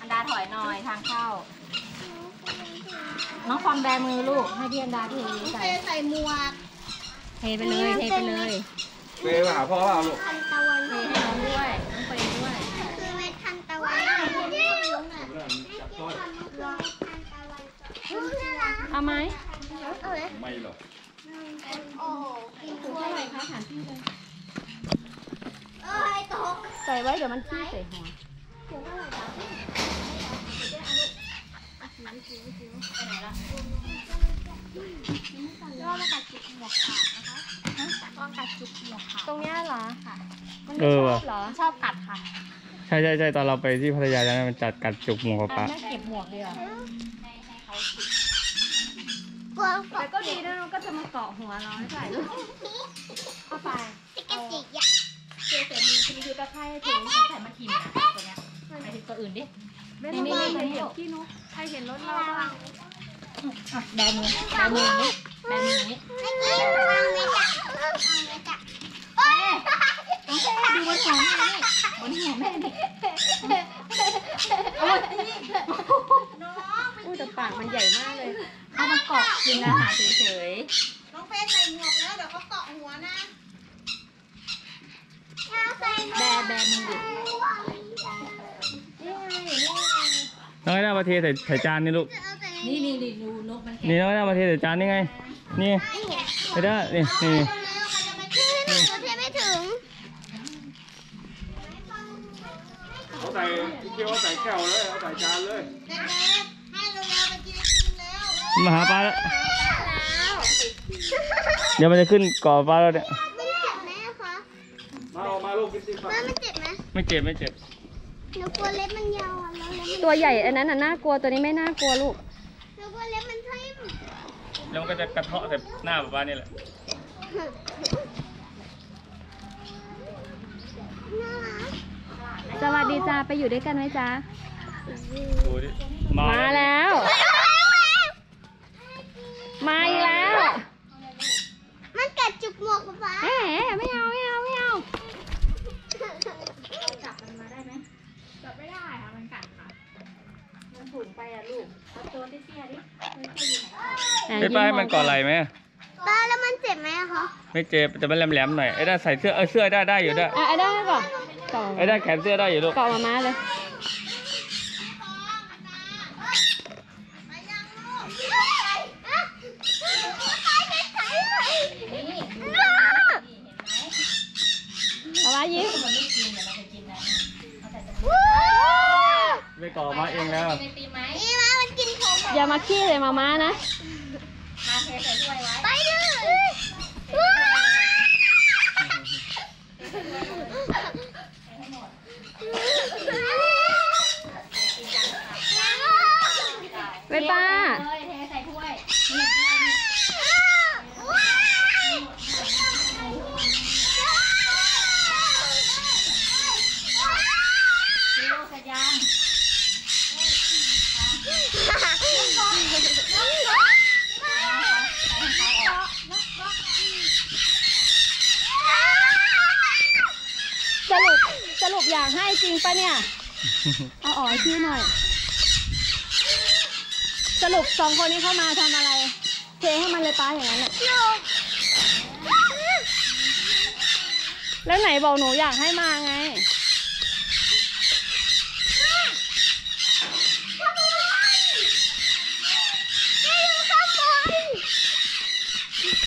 อันดาถอยหน่อยทางเข้า น้องฟอมแบมือลูก ให้พี่อันดาเทใส่ใส่หมวก เทไปเลย เทไปเลยเฟย์มหาพ่อเปล่าลูกทันตะวันเทให้น้องด้วย น้องเปด้วยเฟย์ไปทันตะวันเอาไหมไม่หรอกโอ้โหกินถ้วยไหมคะถามพี่เลยใส่ไว้เดี๋ยวมันขี้ใส่หัว ถุงเท่าไหร่จ๊ะลองมากัดจุกหมวกขาดนะคะลองกัดจุกหมวกขาดตรงเนี้ยเหรอค่ะมันเออว่ะเหรอชอบกัดค่ะใช่ใช่ใช่ตอนเราไปที่พัทยาแล้วมันจัดกัดจุกหมูกระอะปะ แม่เก็บหมวกดีกว่ากลัวกลัวแต่ก็ดีนะเราก็จะมาเกาะหัวเราให้ใส่ลูกเข้าไปปิกาจิยะเทใส่มือคือคือตะไคร้ถุงใส่มาทิมนะตัวเนี้ย ไปถึงตัวอื่นดินี่นี่นี่นี่พี่นุ๊กใครเห็นรถเราบ้างอะแบมือแบมืออย่างนี้แบมืออย่างนี้ไม่กินวางไม่จับวางไม่จับเอ้ยดูบนหัวแม่นี่บนหัวแม่นี่อุ้ยแต่ปากมันใหญ่มากเลยเอามาเกาะกินอาหารเฉยน้องเฟย์ใส่หมวกแล้วเดี๋ยวเขาเกาะหัวนะเอาใส่หมๆวแบกแบมือดิ น้องไอ้ด้ามาเทใส่ใส่จานนี่ลูกเอาใส่นี่นี่นี่ดูนกมันแข็งนี่น้องไอ้ด้ามาเทใส่จานนี่ไง นี่ไอ้เหี้ยไอ้ด้านี่นี่เร็วมันจะมาขึ้นเราเทไม่ถึงเขาใส่เคี่ยวเขาใส่แก้วเลยเขาใส่จานเลยเด็กๆให้เร็วๆไปกินไอติมแล้วมาหาปลาแล้วแล้วเดี๋ยวมันจะขึ้นก่อปลาแล้วเนี่ย มันเจ็บไหมอะคะมาออกมาลูกกินติมมันมันเจ็บไหม ไม่เจ็บไม่เจ็บ หนูกลัวเล็บมันยาวอะแล้วเล็บมันตัวใหญ่อันนั้นน่ะน่ากลัวตัวนี้ไม่น่ากลัวลูก หนูกลัวเล็บมันทิ่มแล้วมันก็จะกระเทาะใส่หน้าปลานี่แหละ น่ารัก สวัสดีจ้าไปอยู่ด้วยกันไหมจ้า ดูดิ ไปป้าให้มันก่อไหลไหมป้าแล้วมันเจ็บไหมอะคะไม่เจ็บแต่มันแหลมๆหน่อยไอ้ด้าใส่เสื้อเออเสื้อได้ได้อยู่ได้อะไอ้ได้ก่อนเกาะไอ้ด้าแขนเสื้อได้อยู่ลูกเกาะมาม้าเลยไปยังลูกอะไปไปไปไปลูกเอาไว้ยิ้มวู้ไม่ก่อมาเองแล้วนี่มามันกินผม อย่ามาขี้เลยมาม้านะไปเลยวู้ เป็นป้า ส รุปสรุปอยากให้จริงปะเนี่ย เอาอ๋อให้พี่หน่อย สรุปสองคนนี้เข้ามาทำอะไร เทให้มันเลยป้าอย่างนั้นแหละแล้วไหนบอกหนูอยากให้มาไง